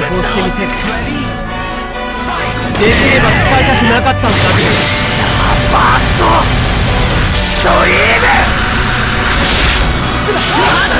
解放してみせる。できれば使いたくなかったんだ。けどバーストドリな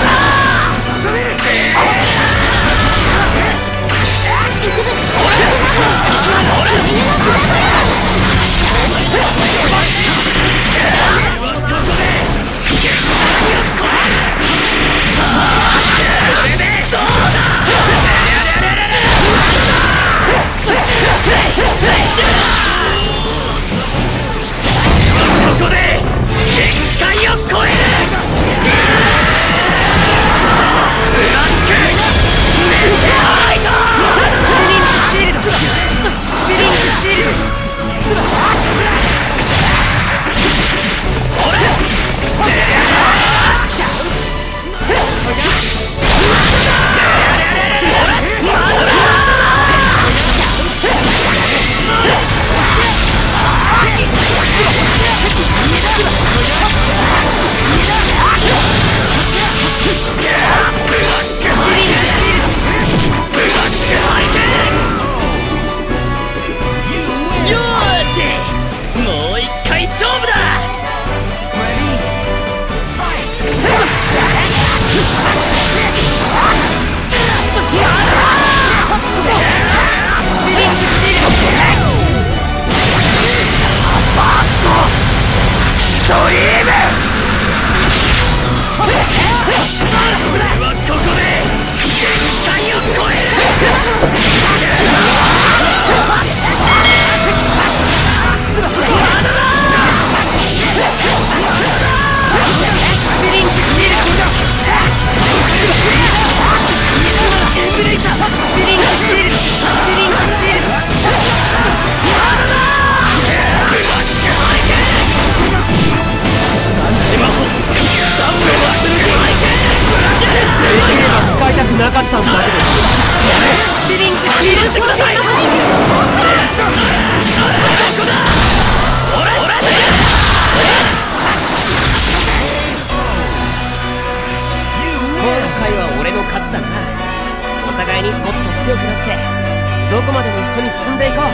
ちだな。お互いにもっと強くなってどこまでも一緒に進んでいこう。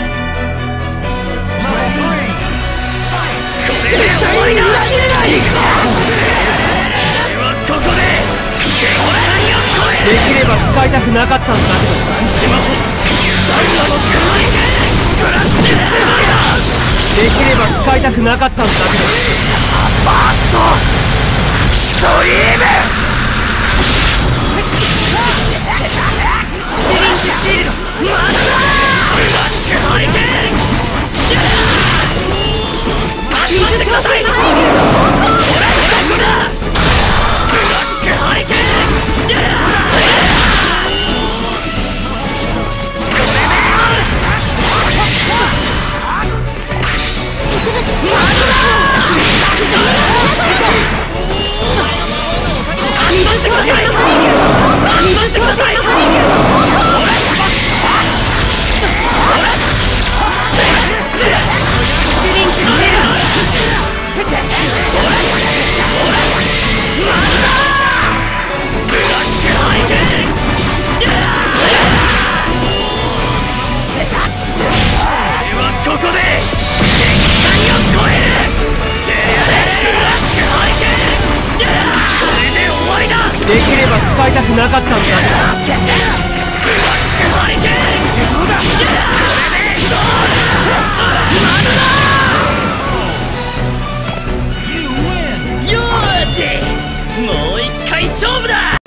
これで終わりだここでできれば使いたくなかったんだけどできれば使いたくなかったんだけどバーストドリームしてくださいできれば使いたくなかったんだ。もう一回勝負だ!